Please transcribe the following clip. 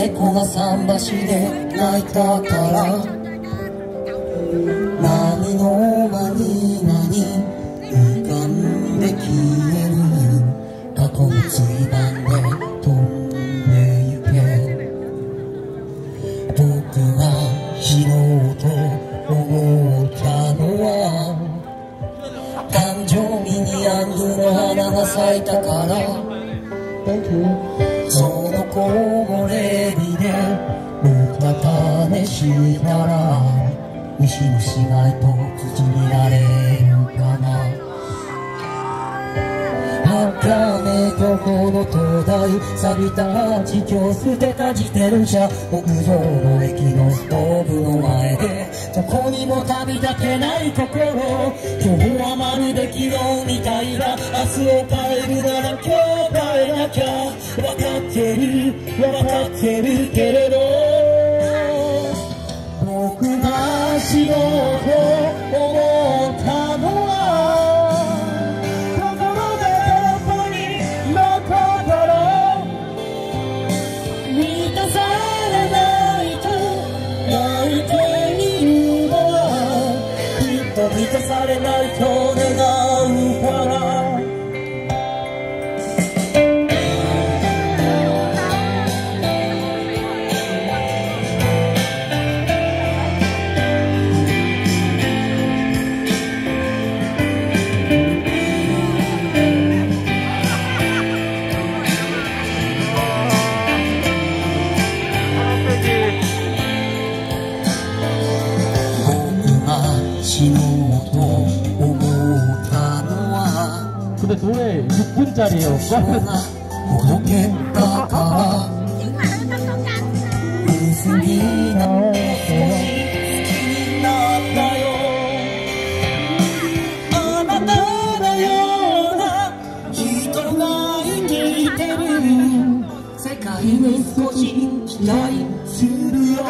猫が桟橋で泣いたから。水盤で飛んで行け僕が拾おうと思ったのは。誕生日にアンドの花が咲いたから。その子もレビで歌試したら虫虫が一つ見られるかな。茜とこの灯台錆びた地球捨てた自転車屋上の駅のストーブの前でどこにも旅立てない心今日はまるで昨日みたいだ明日を変えるなら今日変えなきゃ分かってる分かってるけれど満たされないと願う。 근데 노래 6분짜리예요. 人がほどけたから薄着の少し好きになったよあなたのような人が生きてる世界に少し期待するよ